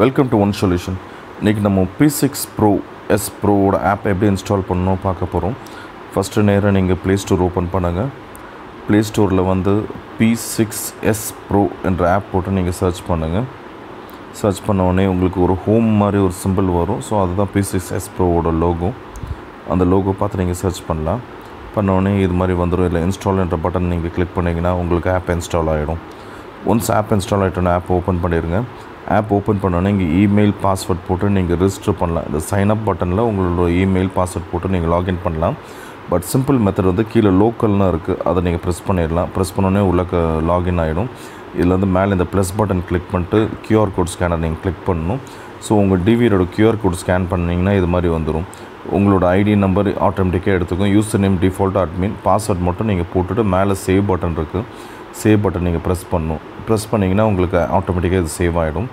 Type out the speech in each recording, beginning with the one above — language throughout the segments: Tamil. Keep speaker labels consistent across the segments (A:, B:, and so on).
A: வெல்கம் டு ஒன் சொல்யூஷன் இன்றைக்கி நம்ம பி சிக்ஸ் ப்ரோ எஸ் ப்ரோவோட ஆப் எப்படி இன்ஸ்டால் பண்ணணும் பார்க்க போகிறோம் ஃபஸ்ட்டு நேராக நீங்கள் ப்ளே ஸ்டோர் ஓப்பன் பண்ணுங்கள் ப்ளே ஸ்டோரில் வந்து பி சிக்ஸ் எஸ் ப்ரோ என்ற ஆப் போட்டு நீங்கள் சர்ச் பண்ணுங்கள் சர்ச் பண்ண உங்களுக்கு ஒரு ஹோம் மாதிரி ஒரு சிம்பிள் வரும். ஸோ அதுதான் பி சிக்ஸ் எஸ் ப்ரோவோட லோகோ அந்த லோகோ பார்த்து நீங்கள் சர்ச் பண்ணலாம். பண்ணோடனே இது மாதிரி வந்துடும் இல்லை இன்ஸ்டால் என்ற பட்டன் நீங்கள் கிளிக் பண்ணிங்கன்னா உங்களுக்கு ஆப் இன்ஸ்டால் ஆகிடும் ஒன்ஸ் ஆப் இன்ஸ்டால் ஆகிட்டோன்னா ஆப் ஓப்பன் பண்ணிடுங்க ஆப் ஓப்பன் பண்ணோன்னே இங்கே இமெயில் பாஸ்வேர்ட் போட்டு நீங்கள் ரிஜிஸ்டர் பண்ணலாம். இந்த சைன் அப் பட்டனில் உங்களோட இமெயில் பாஸ்வேர்ட் போட்டு நீங்கள் லாகின் பண்ணலாம். பட் சிம்பிள் மெத்தட் வந்து கீழே லோக்கல்னு இருக்குது அதை நீங்கள் ப்ரெஸ் பண்ணிடலாம். ப்ரெஸ் பண்ணோன்னே உள்ள லாகின் ஆகிடும் இதில் வந்து மேலே இந்த ப்ளஸ் பட்டன் கிளிக் பண்ணிட்டு கியூஆர் கோட் ஸ்கேனர் நீங்கள் கிளிக் பண்ணணும். ஸோ உங்கள் டிவியோட கியூஆர் கோட் ஸ்கேன் பண்ணிங்கன்னா இது மாதிரி வந்துடும் உங்களோட ஐடி நம்பர் ஆட்டோமேட்டிக்காக எடுத்துக்கும் user name default admin password மட்டும் நீங்கள் போட்டுட்டு மேலே சேவ் பட்டன் இருக்குது சேவ் பட்டன் நீங்கள் ப்ரெஸ் பண்ணணும். ப்ரெஸ் பண்ணிங்கன்னா உங்களுக்கு ஆட்டோமேட்டிக்காக இது சேவ் ஆகிடும்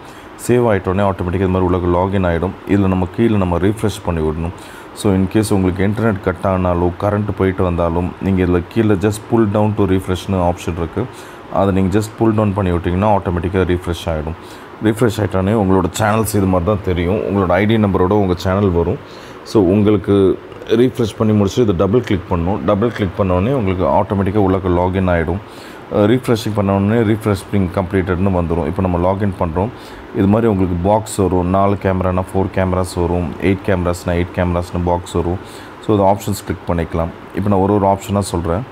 A: சேவ் ஆகிட்டோடனே ஆட்டோமேட்டிக்காக இது மாதிரி உள்ள லாகின் ஆகிடும் இதில் நம்ம கீழே நம்ம ரீஃப்ரெஷ் பண்ணி விடணும். ஸோ இன்கேஸ் உங்களுக்கு இன்டர்நெட் கட் ஆனாலும் கரண்ட் போயிட்டு வந்தாலும் நீங்கள் இதில் கீழே ஜஸ்ட் புல் டவுன் டு ரீஃப்ரெஷ்னு ஆப்ஷன் இருக்குது அதை நீங்கள் ஜஸ்ட் புல் டவுன் பண்ணி விட்டிங்கன்னா ஆட்டோமேட்டிக்காக ரீஃப்ரெஷ் ஆகிடும் ரீஃப்ரெஷ் ஆகிட்டானே உங்களோட சேனல்ஸ் இது மாதிரி தான் தெரியும். உங்களோட ஐடி நம்பரோட உங்கள் சேனல் வரும். ஸோ உங்களுக்கு ரீஃப்ரெஷ் பண்ணி முடிச்சுட்டு இதை டபுள் கிளிக் பண்ணணும். டபுள் கிளிக் பண்ணோடனே உங்களுக்கு ஆட்டோமேட்டிக்காக உள்ளக்க லாகின் ஆகிடும் ரீஃப்ரெஷிங் பண்ணோடனே ரீஃப்ரெஷிங் கம்ப்ளீட்டட்னு வந்துடும் இப்போ நம்ம லாகின் பண்ணுறோம் இது மாதிரி உங்களுக்கு பாக்ஸ் வரும். நாலு கேமரானா ஃபோர் கேமராஸ் வரும். எயிட் கேமராஸ்னால் எயிட் கேமராஸ்னு பாக்ஸ் வரும். ஸோ அது ஆப்ஷன்ஸ் கிளிக் பண்ணிக்கலாம். இப்போ நான் ஒரு ஒரு ஆப்ஷனாக சொல்கிறேன்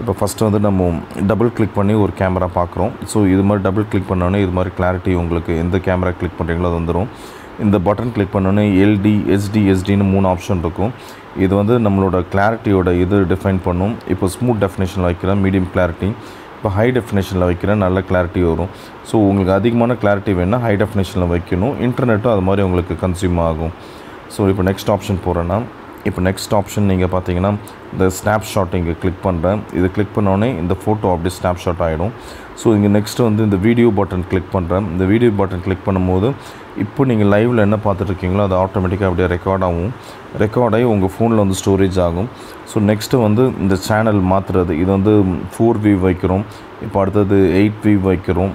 A: இப்போ ஃபஸ்ட்டு வந்து நம்ம டபுள் கிளிக் பண்ணி ஒரு கேமரா பார்க்குறோம். ஸோ இது மாதிரி டபுள் கிளிக் பண்ணோன்னே இது மாதிரி கிளாரிட்டி உங்களுக்கு எந்த கேமரா கிளிக் பண்ணுறீங்களோ அது வந்துடும் இந்த பட்டன் கிளிக் பண்ணோன்னே எல்டி எஸ்டி எஸ்டின்னு மூணு ஆப்ஷன் இருக்கும். இது வந்து நம்மளோட கிளாரிட்டியோட இது டிஃபைன் பண்ணும். இப்போ ஸ்மூத் டெஃபினேஷன் வைக்கிறேன். மீடியம் கிளாரிட்டி இப்போ ஹை டெஃபினேஷனில் வைக்கிறேன் நல்ல கிளாரிட்டி வரும். ஸோ உங்களுக்கு அதிகமான கிளாரிட்டி வேணால் ஹை டெஃபினேஷனில் வைக்கணும். இன்டர்நெட்டும் அது மாதிரி உங்களுக்கு கன்சியூம் ஆகும். ஸோ இப்போ நெக்ஸ்ட் ஆப்ஷன் போகிறேன்னா இப்போ நெக்ஸ்ட் ஆப்ஷன் நீங்கள் பார்த்தீங்கன்னா இந்த ஸ்னாப்ஷாட் இங்கே கிளிக் பண்ணுறேன் இது கிளிக் பண்ணோடனே இந்த ஃபோட்டோ அப்படியே ஸ்னாப்ஷாட் ஆகிடும் ஸோ இங்கே நெக்ஸ்ட்டு வந்து இந்த வீடியோ பட்டன் கிளிக் பண்ணுறேன் இந்த வீடியோ பட்டன் கிளிக் பண்ணும்போது இப்போ நீங்கள் லைவில் என்ன பார்த்துட்ருக்கீங்களோ அது ஆட்டோமேட்டிக்காக அப்படியே ரெக்கார்ட் ஆகும். ரெக்கார்ட் ஆகி உங்கள் ஃபோனில் வந்து ஸ்டோரேஜ் ஆகும். ஸோ நெக்ஸ்ட்டு வந்து இந்த சேனல் மாற்றுறது இது வந்து ஃபோர் வியூ வைக்கிறோம். இப்போ அடுத்தது எயிட் வியூ வைக்கிறோம்.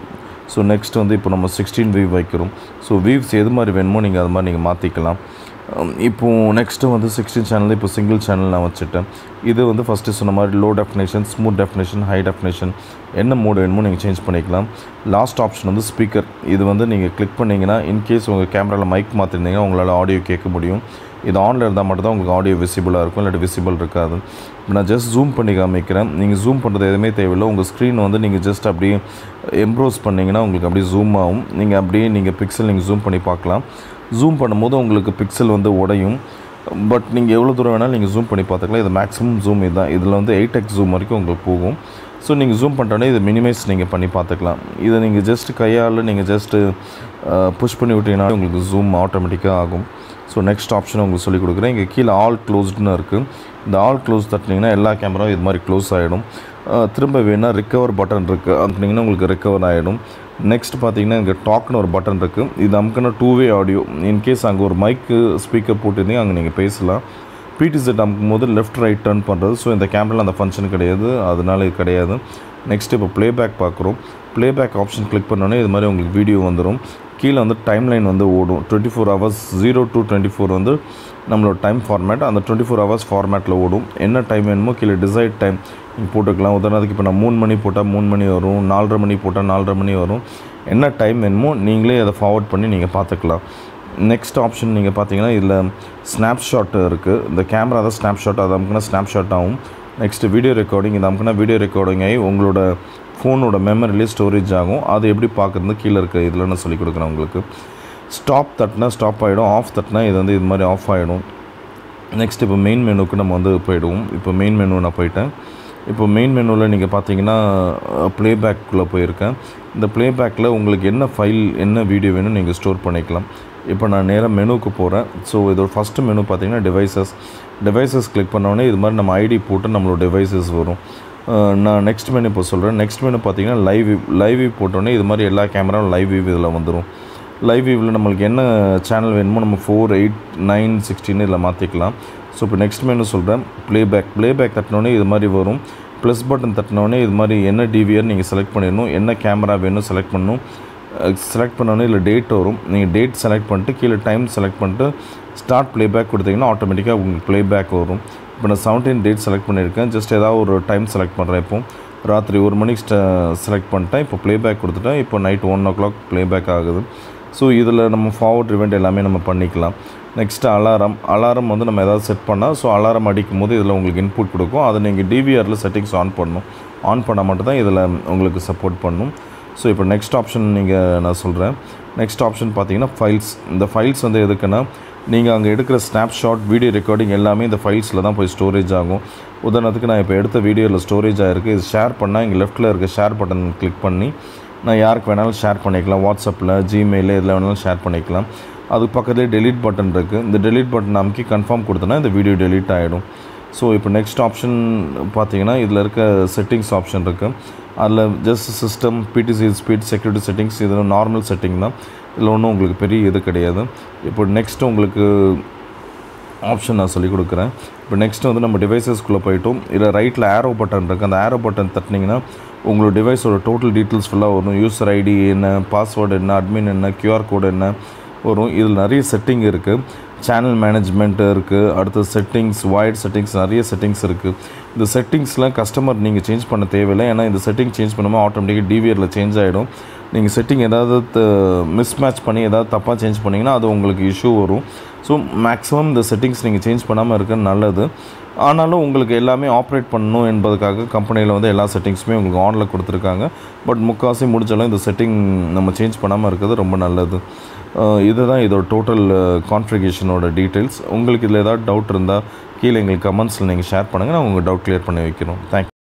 A: ஸோ நெக்ஸ்ட் வந்து இப்போ நம்ம சிக்ஸ்டீன் வியூ வைக்கிறோம். ஸோ வியூஸ் எது மாதிரி வேணுமோ நீங்கள் அது மாதிரி நீங்கள் மாற்றிக்கலாம் இப்போது நெக்ஸ்ட்டு வந்து சிக்ஸ்டீன் சேனல் இப்போ சிங்கிள் சேனல் நான் வச்சுட்டேன். இது வந்து ஃபஸ்ட்டு சொன்ன மாதிரி low definition smooth definition high definition என்ன மோடு வேணுமோ நீங்கள் சேஞ்ச் பண்ணிக்கலாம். லாஸ்ட் ஆப்ஷன் வந்து ஸ்பீக்கர் இது வந்து நீங்கள் கிளிக் பண்ணிங்கன்னா இன்கேஸ் உங்கள் கேமராவில் மைக் மாற்றிருந்தீங்கன்னா உங்களால் ஆடியோ கேட்க முடியும். இது ஆனில் இருந்தால் மட்டும்தான் உங்களுக்கு ஆடியோ விசிபிளாக இருக்கும் இல்லாட்டி விசிபிள் இருக்காது. நான் ஜஸ்ட் ஜூம் பண்ணி காமிக்கிறேன். நீங்கள் ஜூம் பண்ணுறது எதுவுமே தேவையில்லை. உங்கள் ஸ்க்ரீன் வந்து நீங்கள் ஜஸ்ட் அப்படியே எம்ப்ரோஸ் பண்ணிங்கன்னா உங்களுக்கு அப்படியே ஜூம் ஆகும். நீங்கள் அப்படியே நீங்கள் பிக்சல் நீங்கள் ஜூம் பண்ணி பார்க்கலாம். ஜூம் பண்ணும்போது உங்களுக்கு பிக்சல் வந்து உடையும். பட் நீங்கள் எவ்வளோ தூரம் வேணாலும் நீங்கள் ஜூம் பண்ணி பார்த்துக்கலாம். இது மேக்ஸிமம் ஜூம் இதுதான். இதில் வந்து எயிட் எக்ஸ் ஜூம் வரைக்கும் உங்களுக்கு போகும். ஸோ நீங்கள் ஜூம் பண்ணுறோன்னே இது மினிமைஸ் நீங்கள் பண்ணி பார்த்துக்கலாம். இதை நீங்கள் ஜஸ்ட் கையால் நீங்கள் ஜஸ்ட்டு புஷ் பண்ணி விட்டீங்கன்னா உங்களுக்கு ஜூம் ஆட்டோமேட்டிக்காக ஆகும். ஸோ நெக்ஸ்ட் ஆப்ஷன் உங்களுக்கு சொல்லிக் கொடுக்குறேன். இங்கே கீழே ஆல் க்ளோஸ்டுன்னு இருக்குது இந்த ஆல் க்ளோஸ் தட்டினீங்கன்னா எல்லா கேமராவும் இது மாதிரி க்ளோஸ் ஆகிடும் திரும்ப வேணால் ரிக்கவர் பட்டன் இருக்குது அமுக்குனிங்கன்னா உங்களுக்கு ரிக்கவர் ஆகிடும் நெக்ஸ்ட் பார்த்தீங்கன்னா இங்கே டாக்னு ஒரு பட்டன் இருக்குது இது நமக்குன்னா two way audio in case அங்கே ஒரு மைக்கு ஸ்பீக்கர் போட்டிருந்தீங்க அங்கே நீங்கள் பேசலாம். பிடிசெட் அமுக்கும் போது லெஃப்ட் ரைட் டர்ன் பண்ணுறது ஸோ இந்த கேமரில் அந்த ஃபங்க்ஷன் கிடையாது. அதனால இது கிடையாது. நெக்ஸ்ட் இப்போ ப்ளேபேக் பார்க்குறோம். ப்ளேபேக் ஆப்ஷன் கிளிக் பண்ணோன்னே இது மாதிரி உங்களுக்கு வீடியோ வந்துடும் கீழே வந்து டைம் லைன் வந்து ஓடும். Twenty four hours zero to twenty four வந்து நம்மளோட டைம் ஃபார்மேட் அந்த டுவெண்ட்டி ஃபோர் ஹவர்ஸ் ஃபார்மேட்டில் ஓடும். என்ன டைம் வேணுமோ கீழே டிசைட் டைம் போட்டுக்கலாம். உதாரணத்துக்கு இப்போ நான் மூணு மணி போட்டால் மூணு மணி வரும். நாலரை மணி போட்டால் நாலரை மணி வரும். என்ன டைம் வேணுமோ நீங்களே அதை ஃபார்வர்ட் பண்ணி நீங்கள் பார்த்துக்கலாம். நெக்ஸ்ட் ஆப்ஷன் நீங்கள் பார்த்தீங்கன்னா இதில் ஸ்னாப்ஷாட் இருக்குது இந்த கேமரா தான் ஸ்னாப்ஷாட் அது அமுக்குனா ஸ்னாப்ஷாட் ஆகும். நெக்ஸ்ட்டு வீடியோ ரெக்கார்டிங் இது அமுக்குனா வீடியோ ரெக்கார்டிங் ஆகி உங்களோட ஃபோனோட மெமரிலேயே ஸ்டோரேஜ் ஆகும். அது எப்படி பார்க்குறது கீழே இருக்க இதில் நான் சொல்லிக் கொடுக்குறேன் உங்களுக்கு. ஸ்டாப் தட்டினா ஸ்டாப் ஆகிடும் ஆஃப் தட்டினா இது வந்து இது மாதிரி ஆஃப் ஆகிடும் நெக்ஸ்ட் இப்போ மெயின் மெனுக்கு நம்ம வந்து போயிடுவோம். இப்போ மெயின் மெனு நான் போயிட்டேன். இப்போ மெயின் மெனுவில் நீங்கள் பார்த்தீங்கன்னா ப்ளேபேக்குள்ளே போயிருக்கேன். இந்த ப்ளேபேக்கில் உங்களுக்கு என்ன ஃபைல் என்ன வீடியோ வேணும் நீங்கள் ஸ்டோர் பண்ணிக்கலாம். இப்போ நான் நேராக மெனுக்கு போகிறேன் ஸோ இதோட ஃபஸ்ட்டு மெனு பார்த்திங்கன்னா டிவைசஸ் டிவைசஸ் கிளிக் பண்ணோடனே இது மாதிரி நம்ம ஐடி போட்டு நம்மளோட டிவைசஸ் வரும். நான் நெக்ஸ்ட் மெனு இப்போ சொல்கிறேன் நெக்ஸ்ட் மெனு பார்த்தீங்கன்னா லைவ் வியூ லைவ் வியூ போட்டோன்னே இது மாதிரி எல்லா கேமராவும் லைவ் வியூ இதில் வந்துடும் லைவ் வியூவில் நம்மளுக்கு என்ன சேனல் வேணுமோ நம்ம ஃபோர் எயிட் நைன் சிக்ஸ்டின்னு இதில் மாற்றிக்கலாம் ஸோ இப்போ நெக்ஸ்ட் மெனு சொல்கிறேன் ப்ளேபேக் ப்ளேபேக் தட்டினோடனே இது மாதிரி வரும். ப்ளஸ் பட்டன் தட்டினோடனே இது மாதிரி என்ன டிவிஆர் நீங்கள் செலக்ட் பண்ணிடணும் என்ன கேமரா வேணும் செலக்ட் பண்ணணும். செலக்ட் பண்ணோன்னே இல்லை டேட் வரும். நீங்கள் டேட் செலக்ட் பண்ணிட்டு கீழே டைம் செலக்ட் பண்ணிட்டு ஸ்டார்ட் ப்ளேபேக் கொடுத்தீங்கன்னா ஆட்டோமேட்டிக்காக உங்களுக்கு ப்ளேபேக் வரும். இப்போ நான் செவன்டீன் டேட் செலக்ட் பண்ணியிருக்கேன். ஜஸ்ட் ஏதாவது ஒரு டைம் செலக்ட் பண்ணுறேன் இப்போ. ராத்திரி ஒரு மணிக்கு செலக்ட் பண்ணிட்டேன். இப்போ ப்ளேபேக் கொடுத்துட்டேன். இப்போ night one o'clock playback ஆகுது. ஸோ இதில் நம்ம ஃபார்வர்ட் இவெண்ட் எல்லாமே நம்ம பண்ணிக்கலாம். நெக்ஸ்ட்டு அலாரம் அலாரம் வந்து நம்ம ஏதாவது செட் பண்ணால் ஸோ அலாரம் அடிக்கும் போது இதில் உங்களுக்கு இன்புட் கொடுக்கும். அதை நீங்கள் டிவிஆரில் செட்டிங்ஸ் ஆன் பண்ணணும். ஆன் பண்ணால் மட்டும் தான் இதில் உங்களுக்கு சப்போர்ட் பண்ணும். ஸோ இப்போ நெக்ஸ்ட் ஆப்ஷன் நீங்கள் நான் சொல்கிறேன் நெக்ஸ்ட் ஆப்ஷன் பார்த்தீங்கன்னா ஃபைல்ஸ் இந்த ஃபைல்ஸ் வந்து எதுக்குன்னா நீங்கள் அங்கே எடுக்கிற ஸ்னாப்ஷாட் வீடியோ ரெக்கார்டிங் எல்லாமே இந்த ஃபைல்ஸில் தான் போய் ஸ்டோரேஜ் ஆகும். உதாரணத்துக்கு நான் இப்போ எடுத்த வீடியோவில் ஸ்டோரேஜ் ஆகிருக்கு இது ஷேர் பண்ணால் இங்கே லெஃப்ட்டில் இருக்க ஷேர் பட்டன் கிளிக் பண்ணி நான் யாருக்கு வேணாலும் ஷேர் பண்ணிக்கலாம். வாட்ஸ்அப்பில் ஜிமெயில் இதில் வேணாலும் ஷேர் பண்ணிக்கலாம். அதுக்கு பக்கத்துலேயே டெலிட் பட்டன் இருக்குது இந்த டெலிட் பட்டன் அமைக்கி கன்ஃபார்ம் கொடுத்தனா இந்த வீடியோ டெலிட் ஆகிடும் ஸோ இப்போ நெக்ஸ்ட் ஆப்ஷன் பார்த்தீங்கன்னா இதில் இருக்க செட்டிங்ஸ் ஆப்ஷன் இருக்குது அதில் just system PTC speed security settings இதில் நார்மல் செட்டிங் தான். இதில் ஒன்றும் உங்களுக்கு பெரிய இது கிடையாது. இப்போ நெக்ஸ்ட் உங்களுக்கு ஆப்ஷன் நான் சொல்லிக் கொடுக்குறேன். இப்போ நெக்ஸ்ட் வந்து நம்ம டிவைசஸ்க்குள்ளே போயிட்டோம். இதில் ரைட்டில் ஆரோ பட்டன் இருக்குது அந்த ஆரோ பட்டன் தட்டினீங்கன்னா உங்களோட டிவைஸோட டோட்டல் டீட்டெயில்ஸ் ஃபுல்லாக வரும். யூசர் ஐடி என்ன பாஸ்வேர்டு என்ன அட்மின் என்ன க்யூஆர் கோடு என்ன வரும். இதில் நிறைய செட்டிங் இருக்குது சேனல் மேனேஜ்மெண்ட் இருக்குது அடுத்து செட்டிங்ஸ் வாய்ட் செட்டிங்ஸ் நிறைய செட்டிங்ஸ் இருக்குது இந்த செட்டிங்ஸ்லாம் கஸ்டமர் நீங்கள் சேஞ்ச் பண்ண தேவையில்லை. ஏன்னா இந்த செட்டிங் சேஞ்ச் பண்ணும்போது ஆட்டோமேட்டிக்காக டிவியரில் சேஞ்ச் ஆகிடும் நீங்கள் செட்டிங் ஏதாவது மிஸ் மேட்ச் பண்ணி ஏதாவது தப்பாக சேஞ்ச் பண்ணிங்கன்னா அது உங்களுக்கு இஷ்யூ வரும். ஸோ மேக்ஸிமம் இந்த செட்டிங்ஸ் நீங்கள் சேஞ்ச் பண்ணாமல் இருக்க நல்லது. ஆனாலும் உங்களுக்கு எல்லாமே ஆப்ரேட் பண்ணணும் என்பதுக்காக கம்பெனியில் வந்து எல்லா செட்டிங்ஸுமே உங்களுக்கு ஆனில் கொடுத்துருக்காங்க. பட் முக்கால்வாசி முடிச்சாலும் இந்த செட்டிங் நம்ம சேஞ்ச் பண்ணாமல் இருக்கிறது ரொம்ப நல்லது. இதுதான் இதோட டோட்டல் கான்ஃபிகேஷனோட டீட்டெயில்ஸ் உங்களுக்கு இதில் ஏதாவது டவுட் இருந்தால் கீழே எங்களுக்கு கமெண்ட்ஸில் நீங்கள் ஷேர் பண்ணுங்கள் நான் உங்கள் டவுட் கிளியர் பண்ணி வைக்கிறோம். தேங்க்